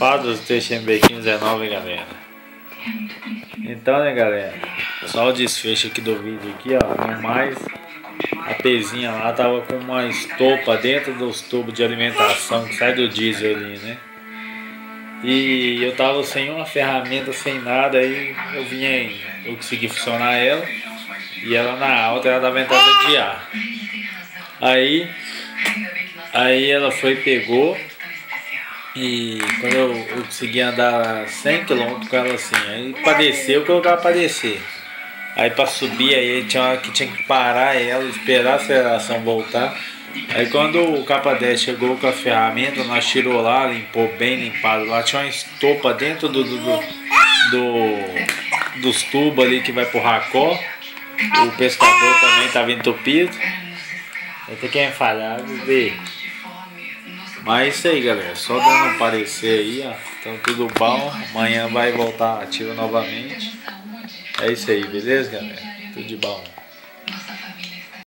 Fados TXMB 19, galera. Então, né, galera? Só o desfecho aqui do vídeo aqui, ó. No mais, a pezinha lá tava com uma estopa dentro dos tubos de alimentação que sai do diesel ali, né? E eu tava sem uma ferramenta, sem nada, aí eu vinha, eu consegui funcionar ela. E ela na alta, ela dava entrada de ar. Aí, aí ela foi, pegou e quando eu, eu consegui andar 100 km com ela assim, aí para descer eu colocava para descer. Aí para subir aí tinha uma que tinha que parar ela, esperar a aceleração voltar. Aí quando o capa 10 chegou com a ferramenta, nós tirou lá, limpou bem limpado lá, tinha uma estopa dentro do, do, do, do dos tubos ali que vai pro racó. O pescador também estava entupido. Vai ter que enfalhar, ver. Mas é isso aí, galera. Só dando um parecer aí, ó. Então tudo bom. Amanhã vai voltar ativo novamente. É isso aí, beleza, galera? Tudo de bom.